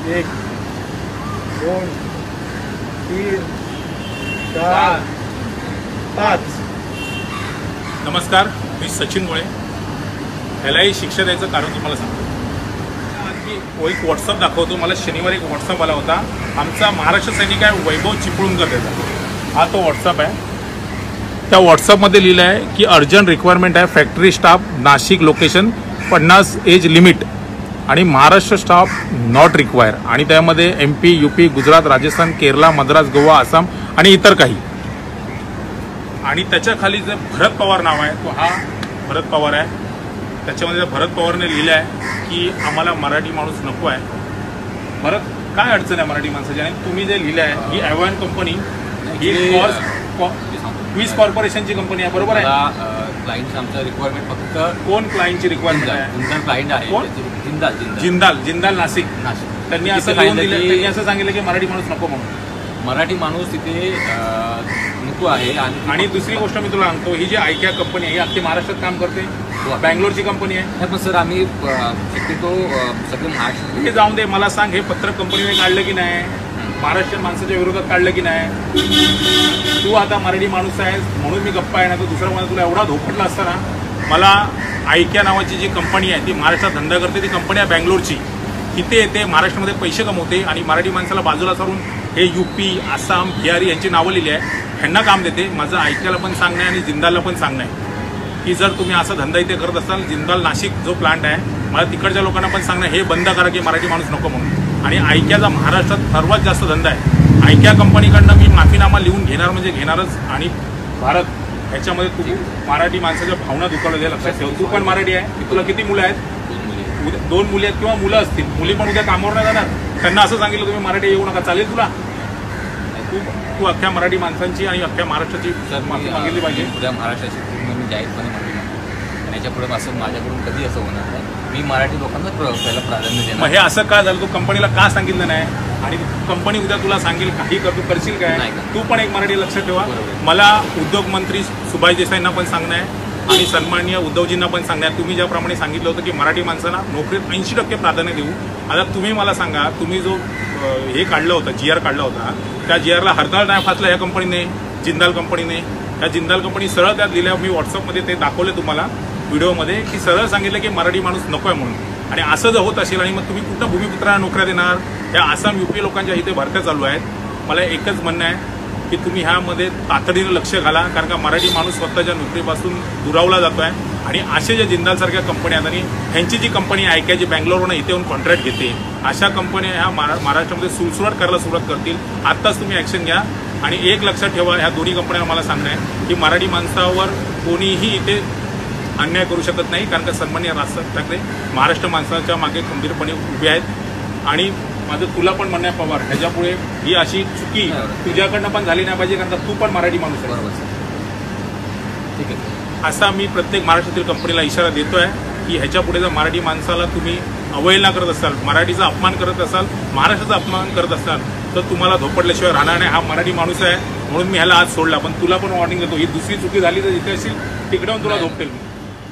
एक दोन तीन चार पाच. नमस्कार मी सचिन मुळे ह्यालाही शिक्षा द्यायचं कारण तुम्हाला सांगतो. आणखी एक व्हॉट्सअप दाखवतो. मला शनिवारी एक व्हॉट्सअप आला होता. आमचा महाराष्ट्र सैनिक आहे वैभव चिपळूणकर त्याचा. हा तो व्हॉट्सअप आहे. त्या व्हॉट्सअपमध्ये लिहिलं आहे की अर्जंट रिक्वायरमेंट आहे फॅक्टरी स्टाफ नाशिक लोकेशन पन्नास एज लिमिट आणि महाराष्ट्र स्टाफ नॉट रिक्वायर आणि त्यामध्ये M P U P Gujarat Rajasthan Kerala Madras Goa Assam आणि इतर काही. आणि त्याच्याखाली जे भरत पवार नाव आहे तो हा भरत पवार आहे. त्याच्यामध्ये त्या भरत पवारने लिहिलं आहे की आम्हाला मराठी माणूस नको आहे. भरत काय अडचण आहे मराठी माणसाची? आणि तुम्ही जे लिहिलं आहे ही ॲव्हॅन कंपनी ही Actually, कॉर्स कॉ- मी सांगतो. वीज कॉर्पोरेशनची कंपनी आहे बरोबर आहे? मला क्लायंट आमचं रिक्वायरमेंट फक्त कोण क्लायंटची रिक्वायरमेंट जिंदाल. आहे? जिंदाल क्लायंट आहे. कोण? जिंदाल जिंदाल. जिंदाल जिंदाल नाशिक. नाशिक. त्यांनी तिथे असं लिहून सांगितलं दिलं की त्यांनी असं सांगितलं की मराठी माणूस नको म्हणून. मराठी माणूस तिथे अं, नको आहे. आणि आणि दुसरी गोष्ट मी तुला सांगतो ही जी आयक्या कंपनी आहे ही अख्खी महाराष्ट्रात काम करते. बँगलोरची कंपनी आहे. नाही, पण सर आम्ही अं, शक्यतो अं, सगळे महाराष्ट्र हे जाऊन दे मला सांग हे पत्र कंपनीने काढलं की नाही? महाराष्ट्रीयन माणसाच्या विरोधात काढलं की नाही? तू आता मराठी माणूस आहेस म्हणून मी गप्पा आहे ना तर दुसरा माणूस तुला एवढा धोपटला असताना मला आयक्या नावाची जी कंपनी आहे ती महाराष्ट्रात धंदा करते ती कंपनी आहे बँगलोरची. तिथे येते महाराष्ट्रामध्ये पैसे कमवते आणि मराठी माणसाला बाजूला सारून हे युपी आसाम बिहारी यांची नावं लिहिली आहे. ह्यांना काम देते. माझं ऐक्याला पण सांगणं आहे आणि जिंदालला पण सांगणं आहे. की जर तुम्ही असा धंदा इथे करत असाल जिंदाल नाशिक जो प्लांट आहे मला तिकडच्या लोकांना पण सांगणं हे बंद करा की मराठी माणूस नको म्हणून. आणि ऐक्याचा महाराष्ट्रात सर्वात जास्त धंदा आहे. ऐक्या कंपनीकडनं मी माफीनामा लिहून घेणार म्हणजे घेणारच आणि भारत ह्याच्यामध्ये तू मराठी माणसाच्या भावना दुखावल्या द्या लक्षात ठेव तू पण मराठी आहे. तुला किती मुलं आहेत? दोन मुली उद्या दोन मुली आहेत किंवा मुलं असतील. मुली पण उद्या कामावर नाही जाणार. त्यांना असं सांगितलं तुम्ही मराठी येऊ नका. चालेल तुला? तू तू अख्ख्या मराठी माणसांची आणि अख्ख्या महाराष्ट्राची माफी मागितली पाहिजे. उद्या महाराष्ट्राची जाहीरपणे आणि याच्यापुढे असं माझ्याकडून कधी असं होणार नाही. मी मराठी लोकांना पहिलं प्राधान्य मग देणार हे असं का झालं तू कंपनीला का सांगितलं नाही? आणि कंपनी उद्या तुला सांगेल काही कर तू करशील काय. तू पण एक मराठी लक्षात ठेवा. मला उद्योग मंत्री सुभाष देसाईंना पण सांगणं आहे. आणि सन्माननीय उद्धवजींना पण सांगणं आहे. तुम्ही ज्याप्रमाणे सांगितलं होतं की मराठी माणसांना नोकरीत ऐंशी टक्के प्राधान्य देऊ. आता तुम्ही मला सांगा तुम्ही जो हे काढलं होतं जी आर काढला होता त्या जी आरला हरताळ नाही फासला या कंपनीने? जिंदाल कंपनीने? त्या जिंदाल कंपनी सरळ त्यात लिहिल्या मी व्हॉट्सअपमध्ये ते दाखवले तुम्हाला. व्हिडिओमध्ये की सरळ सांगितलं की मराठी माणूस नको आहे म्हणून. आणि असं जर होत असेल आणि मग तुम्ही कुठं भूमिपुत्रांना नोकऱ्या देणार? या आसाम युपी लोकांच्या इथे भरत्या चालू आहेत. मला एकच म्हणणं आहे की तुम्ही ह्यामध्ये तातडीनं लक्ष घाला कारण का मराठी माणूस स्वतःच्या नोकरीपासून दुरावला जातो आहे आणि असे ज्या जिंदालसारख्या कंपन्या आहेत आणि ह्यांची जी कंपनी आहे ऐकायची बँगलोरवरून इथे येऊन कॉन्ट्रॅक्ट घेते. अशा कंपन्या ह्या महा महाराष्ट्रामध्ये सुलसुलाट करायला सुरुवात करतील. आत्ताच तुम्ही ॲक्शन घ्या. आणि एक लक्षात ठेवा ह्या दोन्ही कंपन्यांना मला सांगणं आहे की मराठी माणसावर कोणीही इथे अन्याय करू शकत नाही कारण का सन्मान्य राजसाहेब ठाकरे महाराष्ट्र माणसाच्या मागे खंबीरपणे उभे आहेत. आणि माझं तुला पण म्हणणं आहे पवार ह्याच्यापुढे ही अशी चुकी. तुझ्याकडनं पण झाली नाही पाहिजे कारण का तू पण मराठी माणूस आहे ठीक आहे. असा मी प्रत्येक महाराष्ट्रातील कंपनीला इशारा देतोय की ह्याच्या पुढे जर मराठी माणसाला तुम्ही अवहेलना करत असाल मराठीचा अपमान करत असाल महाराष्ट्राचा अपमान करत असाल तर तुम्हाला धोपटल्याशिवाय राहणार नाही. हा मराठी माणूस आहे म्हणून मी ह्याला आज सोडला. पण तुला पण वॉर्निंग देतो ही दुसरी चुकी झाली तर जिथे असेल तिकडे तुला नाही.